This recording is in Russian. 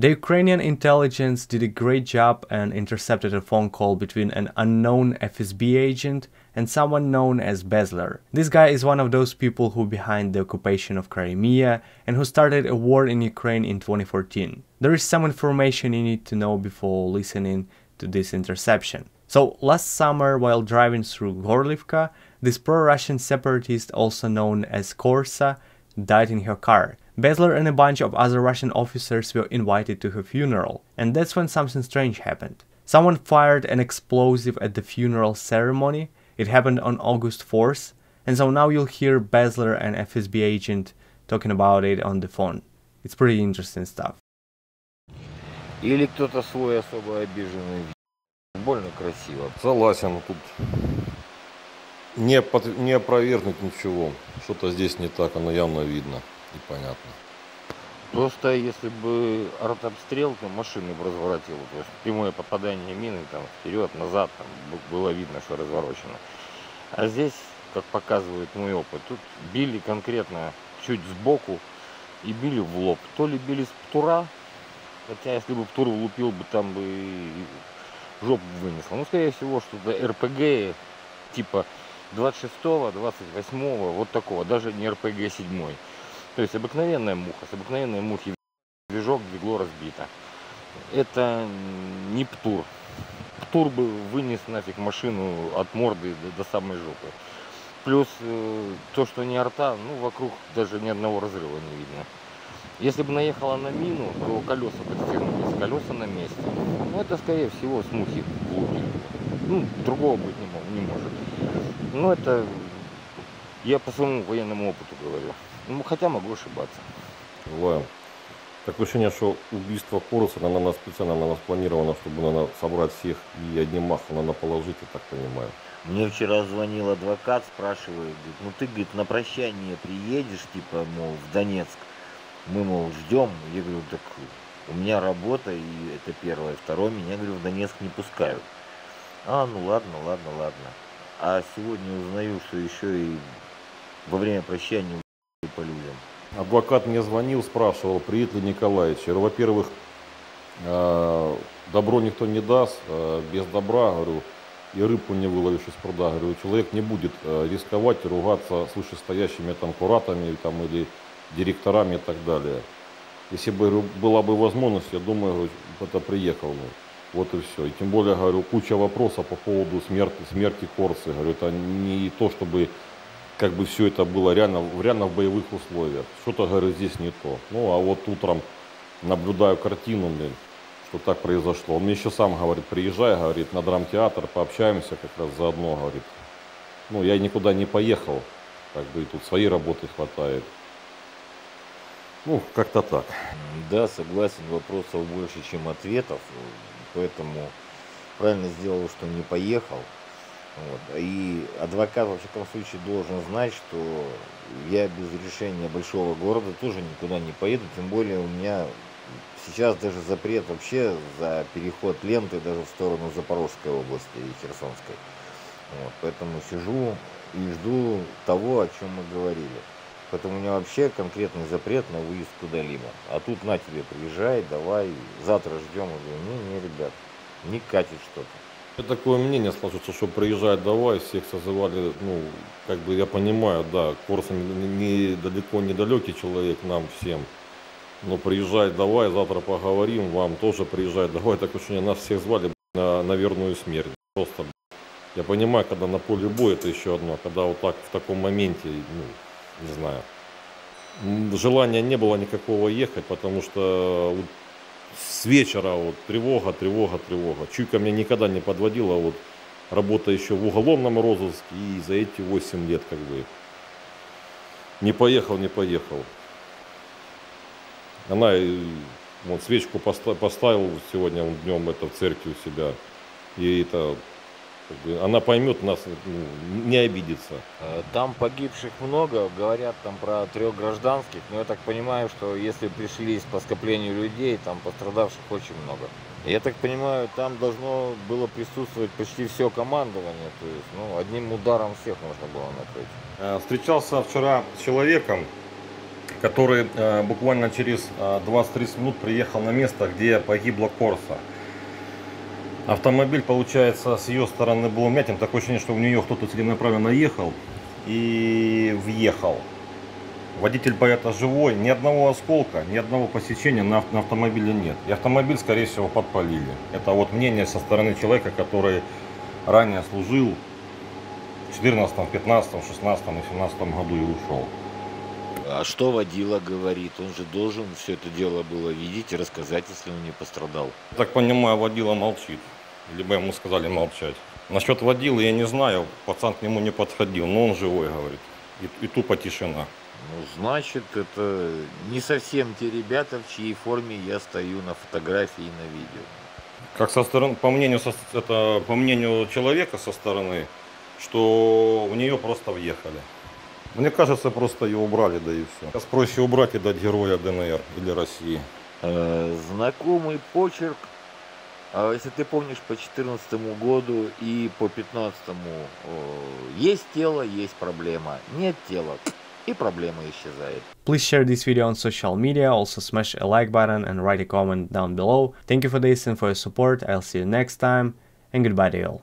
The Ukrainian intelligence did a great job and intercepted a phone call between an unknown FSB agent and someone known as Bezler. This guy is one of those people who behind the occupation of Crimea and who started a war in Ukraine in 2014. There is some information you need to know before listening to this interception. So last summer while driving through Gorlivka, this pro-Russian separatist also known as Korsa died in her car. Bezler and a bunch of other Russian officers were invited to her funeral, and that's when something strange happened. Someone fired an explosive at the funeral ceremony, it happened on August 4th, and so now you'll hear Bezler and FSB agent talking about it on the phone. It's pretty interesting stuff. Или кто-то свой особо обиженный. Больно красиво. Согласен, тут не, под, не опровергнуть ничего. Что-то здесь не так, оно явно видно И понятно. Просто если бы артобстрел, то машины бы разворотило. То есть прямое попадание мины там вперед, назад, там было видно, что разворочено. А здесь, как показывает мой опыт, тут били конкретно чуть сбоку и били в лоб. То ли били с птура, хотя если бы птур влупил бы, там бы жопу вынесло. Ну, скорее всего, что-то РПГ типа 26-го, 28-го, вот такого, даже не РПГ 7 то есть обыкновенная муха, с обыкновенной мухи движок, двигло разбито. Это не птур. Птур бы вынес нафиг машину от морды до, до самой жопы. Плюс э, то, что не арта, ну вокруг даже ни одного разрыва не видно. Если бы наехала на мину, то колеса подстегнулись, колеса на месте. Ну это скорее всего с мухи глубины. Ну, другого быть не, не может. Ну это я по своему военному опыту говорю. Ну, хотя могу ошибаться. Бываем. Такое ощущение, что убийство Короса, на нас специально на нас планировано, чтобы надо собрать всех и одним махом надо положить, я так понимаю. Мне вчера звонил адвокат, спрашивает, говорит, ну ты, говорит, на прощание приедешь, типа, мол, в Донецк. Мы, мол, ждем. Я говорю, так у меня работа, и это первое. Второе, меня, говорю, в Донецк не пускают. А, ну ладно, ладно, ладно. А сегодня узнаю, что еще и во время прощания по людям. Адвокат мне звонил, спрашивал, приедет ли Николаевич. Во-первых, э, добро никто не даст, э, без добра, говорю, и рыбку не выловишь из пруда. Говорю, человек не будет э, рисковать ругаться с вышестоящими там куратами там, или директорами и так далее. Если бы была бы возможность, я думаю, это приехал бы. Вот и все. И тем более, говорю, куча вопросов по поводу смерти, смерти Корсы. Говорю, это не то, чтобы как бы все это было реально, реально в боевых условиях. Что-то, говорю, здесь не то. Ну, а вот утром наблюдаю картину, блин, что так произошло. Он мне еще сам говорит, приезжай, говорит, на драмтеатр, пообщаемся как раз заодно, говорит. Ну, я никуда не поехал, как бы и тут своей работы хватает. Ну, как-то так. Да, согласен, вопросов больше, чем ответов, поэтому правильно сделал, что не поехал. Вот. И адвокат, во всяком случае, должен знать, что я без решения большого города тоже никуда не поеду, тем более у меня сейчас даже запрет вообще за переход ленты даже в сторону Запорожской области и Херсонской. Вот. Поэтому сижу и жду того, о чем мы говорили. Поэтому у меня вообще конкретный запрет на выезд куда-либо. А тут на тебе приезжай, давай, завтра ждем. Я не, не, ребят, не катит что-то. Такое мнение сложится, что приезжать давай, всех созывали, ну, как бы я понимаю, да, Корсун не, далеко недалекий человек нам всем, но приезжать давай, завтра поговорим, вам тоже приезжать давай, так очень нас всех звали на, на верную смерть, просто. Я понимаю, когда на поле боя это еще одно, когда вот так в таком моменте, ну, не знаю, желания не было никакого ехать, потому что с вечера вот тревога, тревога, тревога. Чуйка меня никогда не подводила, вот работа еще в уголовном розыске и за эти 8 лет как бы не поехал, не поехал. Она вот свечку поставил сегодня днем это в церкви у себя. И это она поймет нас, ну, не обидится. Э, там погибших много, говорят там про трех гражданских, но я так понимаю, что если пришлись по скоплению людей, там пострадавших очень много. Я так понимаю, там должно было присутствовать почти все командование, то есть ну, одним ударом всех можно было накрыть. Э, встречался вчера с человеком, который э, буквально через э, 20-30 минут приехал на место, где погибла Корса. Автомобиль, получается, с ее стороны был вмятин. Такое ощущение, что в нее кто-то целенаправленно ехал и въехал. Водитель поэта живой, ни одного осколка, ни одного посечения на, на автомобиле нет. И автомобиль, скорее всего, подпалили. Это вот мнение со стороны человека, который ранее служил в 14, 15, 16 и 17 году и ушел. А что водила говорит? Он же должен все это дело было видеть и рассказать, если он не пострадал. Так понимаю, водила молчит. Либо ему сказали молчать. Насчет водила я не знаю, пацан к нему не подходил, но он живой, говорит. И, и тупо тишина. Ну, значит, это не совсем те ребята, в чьей форме я стою на фотографии и на видео. Как со стороны, по мнению, со- это, по мнению человека со стороны, что в нее просто въехали. Мне кажется, просто ее убрали, да и все. Сейчас проще убрать и дать героя ДНР или России. Э, знакомый почерк. А если ты помнишь по 2014 году и по 2015, есть тело, есть проблема. Нет тела, и проблема исчезает. Please share this video on social media, also smash a like button and write a comment down below. Thank you for this and for your support, I'll see you next time, and goodbye to you all.